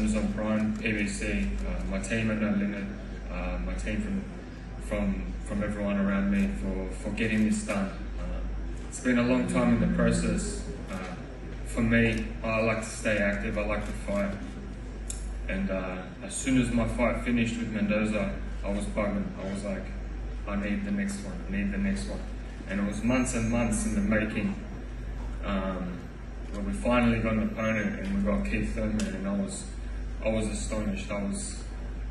Amazon Prime, PBC, uh, my team at No Limit, uh, my team from from from everyone around me for, for getting this done. Uh, it's been a long time in the process. Uh, for me, I like to stay active. I like to fight. And uh, as soon as my fight finished with Mendoza, I was bugging. I was like, I need the next one. I need the next one. And it was months and months in the making. Um, but we finally got an opponent, and we got Keith Thurman, and I was, I was astonished. I was,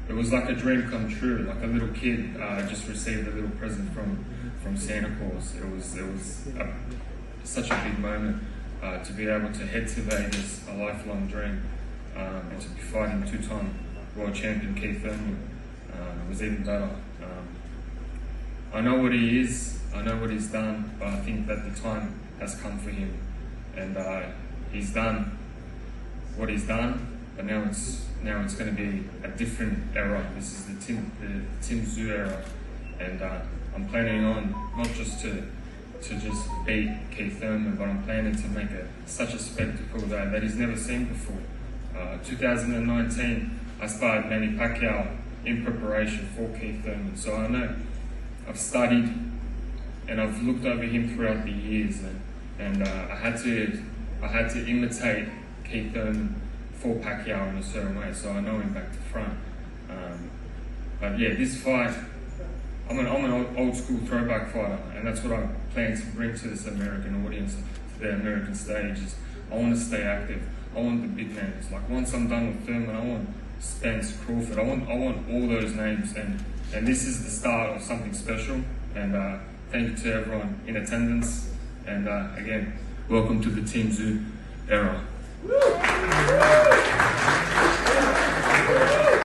it was like a dream come true. Like a little kid uh, just received a little present from, from Santa Claus. It was, it was a, such a big moment uh, to be able to head to Vegas, a lifelong dream, um, and to be fighting two-time world champion Keith Thurman. It was even better. Um, I know what he is. I know what he's done, but I think that the time has come for him and uh, he's done what he's done. But now it's now it's going to be a different era. This is the Tim the Tim Tszyu era, and uh, I'm planning on not just to to just beat Keith Thurman, but I'm planning to make it such a spectacle that, that he's never seen before. Uh, 2019, I sparred Manny Pacquiao in preparation for Keith Thurman, so I know I've studied and I've looked over him throughout the years, and and uh, I had to I had to imitate Keith Thurman for Pacquiao in a certain way, so I know him back to front. Um, but yeah, this fight, I'm an I'm an old, school throwback fighter, and that's what I plan to bring to this American audience, to the American stage. Is I want to stay active. I want the big names. Like once I'm done with Thurman, I want Spence, Crawford. I want I want all those names, and and this is the start of something special. And uh, thank you to everyone in attendance. And uh, again, welcome to the Team Tszyu era.